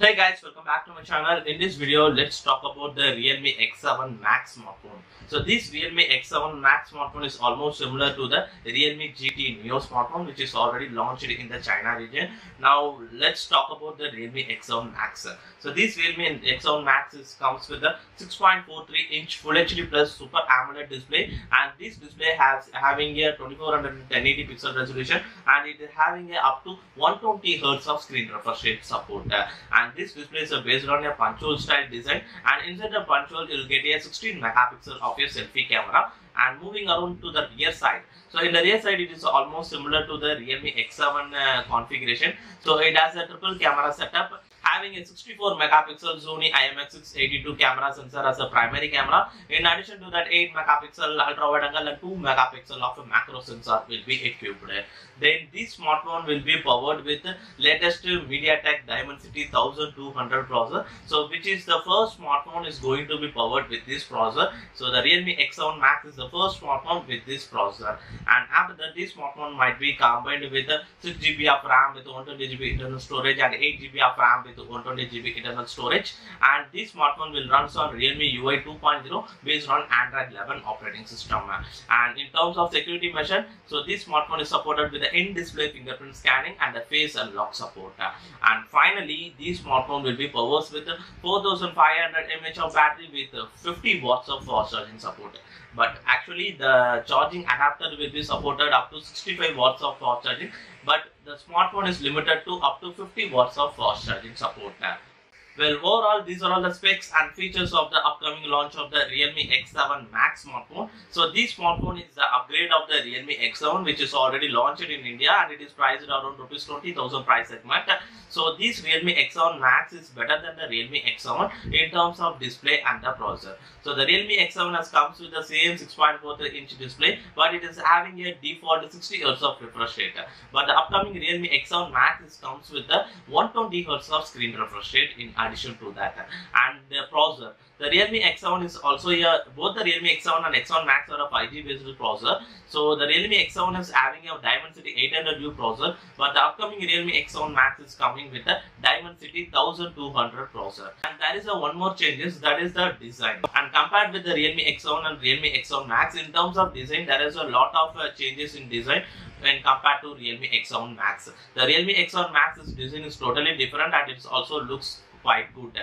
Hey guys, welcome back to my channel. In this video, let's talk about the Realme X7 Max smartphone. So this Realme X7 Max smartphone is almost similar to the Realme GT Neo smartphone which is already launched in the China region. Now let's talk about the Realme X7 Max. So this Realme X7 Max is, comes with a 6.43 inch Full HD Plus Super AMOLED display and this display has having a 2400 1080 pixel resolution and it is having a up to 120 Hz of screen refresh rate support. Uh, this display is uh, based on a punch hole style design and inside the punch hole you will get a 16 megapixel of your selfie camera and moving around to the rear side. So in the rear side it is almost similar to the Realme X7 uh, configuration. So it has a triple camera setup having a 64 megapixel Sony IMX682 camera sensor as a primary camera. In addition to that 8 megapixel ultra wide angle and 2 megapixel of a macro sensor will be equipped. Then this smartphone will be powered with the latest MediaTek Dimensity 1200 processor. So which is the first smartphone is going to be powered with this processor. So the Realme X7 Max is the first smartphone with this processor. And after that this smartphone might be combined with 6 GB of RAM with 120 GB internal storage and 8 GB of RAM with 120 GB internal storage. And this smartphone will run on Realme UI 2.0 based on Android 11 operating system. And in terms of security measure, so this smartphone is supported with the in-display fingerprint scanning and the face unlock support. And finally, this smartphone will be powered with 4500 mAh of battery with 50 watts of charging support. But actually, the charging adapter will be supported up to 65 watts of charging. But the smartphone is limited to up to 50 watts of fast charging support. Well, overall, these are all the specs and features of the upcoming launch of the Realme X7 Max smartphone. So, this smartphone is the upgrade of the Realme X7, which is already launched in India and it is priced around rupees 20,000 price segment. So, this Realme X7 Max is better than the Realme X7 in terms of display and the processor. So, the Realme X7 has comes with the same 6.43 inch display, but it is having a default 60 Hz of refresh rate. But the upcoming Realme X7 Max comes with the 120 Hz of screen refresh rate in addition to that and the processor the Realme X7 is also a both the Realme X7 and X7 Max are a 5G based processor. So the Realme X7 is having a Dimensity 800U processor, but the upcoming Realme X7 Max is coming with a Dimensity 1200 processor. And there is a one more changes that is the design. And compared with the Realme X7 and Realme X7 Max, in terms of design, there is a lot of uh, changes in design when compared to Realme X7 Max. The Realme X7 Max's design is totally different and it also looks quite good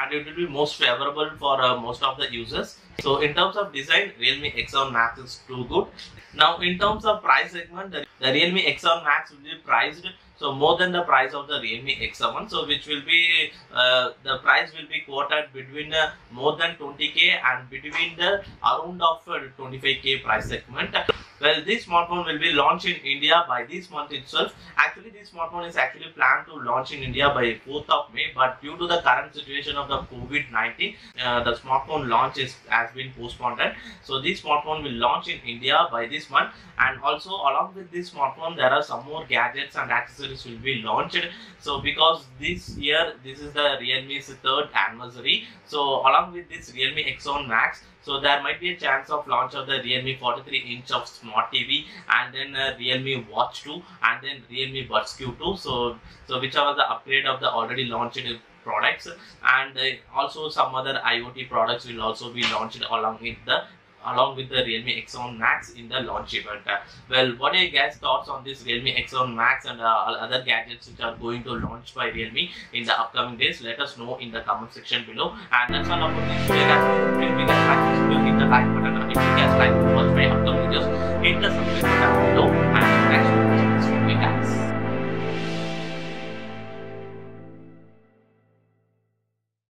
and it will be most favorable for uh, most of the users. So in terms of design, Realme X7 Max is too good. Now in terms of price segment, the, the Realme X7 Max will be priced so more than the price of the Realme X7 so which will be uh, the price will be quoted between uh, more than 20k and between the around of uh, 25k price segment well this smartphone will be launched in india by this month itself. Actually this smartphone is actually planned to launch in india by 4th of may but due to the current situation of the covid-19 uh, the smartphone launch is has been postponed. So this smartphone will launch in india by this month. And also along with this smartphone there are some more gadgets and accessories will be launched. So because this year this is the realme's third anniversary. So along with this realme x7 max so there might be a chance of launch of the Realme 43 inch of smart TV and then uh, Realme Watch 2 and then Realme Buds Q2. So, so whichever the upgrade of the already launched products and uh, also some other IoT products will also be launched along with the along with the Realme X1 Max in the launch event. well, what are your guys' thoughts on this Realme X1 Max and uh, other gadgets which are going to launch by Realme in the upcoming days? Let us know in the comment section below. And that's all about this video, guys. Please be like, hit the like button if you guys like to watch my upcoming videos. Hit the subscribe button below.